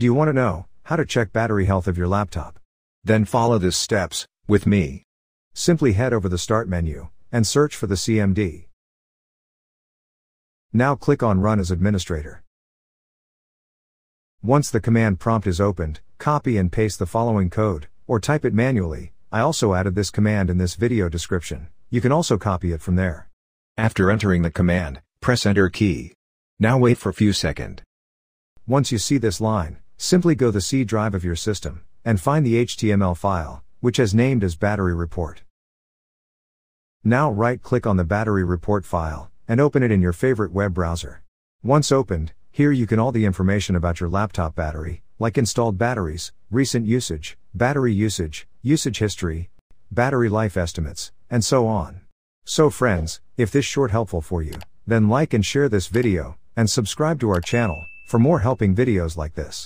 Do you want to know how to check battery health of your laptop? Then follow these steps with me. Simply head over the Start menu and search for the CMD. Now click on Run as administrator. Once the command prompt is opened, copy and paste the following code, or type it manually. I also added this command in this video description. You can also copy it from there. After entering the command, press enter key. Now wait for a few seconds. Once you see this line, simply go the C drive of your system, and find the HTML file, which is named as battery report. Now right click on the battery report file, and open it in your favorite web browser. Once opened, here you can all the information about your laptop battery, like installed batteries, recent usage, battery usage, usage history, battery life estimates, and so on. So friends, if this short helpful for you, then like and share this video, and subscribe to our channel, for more helping videos like this.